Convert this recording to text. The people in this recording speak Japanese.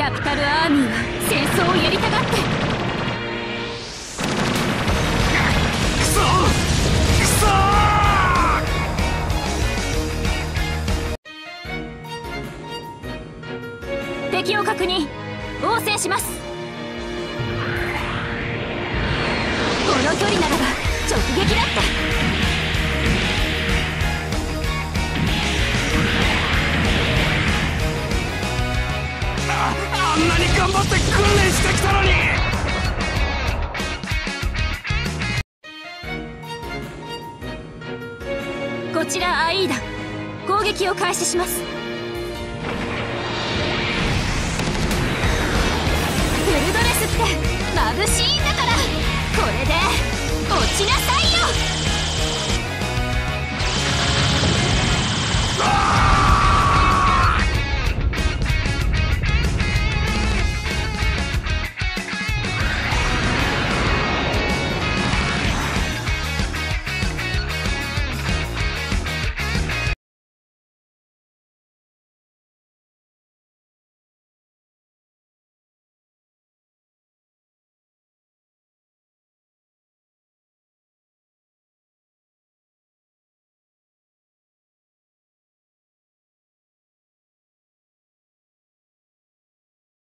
キャピタルアーミーは戦争をやりたがって。クソ！クソ！敵を確認。応戦します。この距離ならば直撃だってあんなに頑張って訓練してきたのに。こちらアイーダ。攻撃を開始します。フルドレスって眩しいんだから。これで落ちなさい。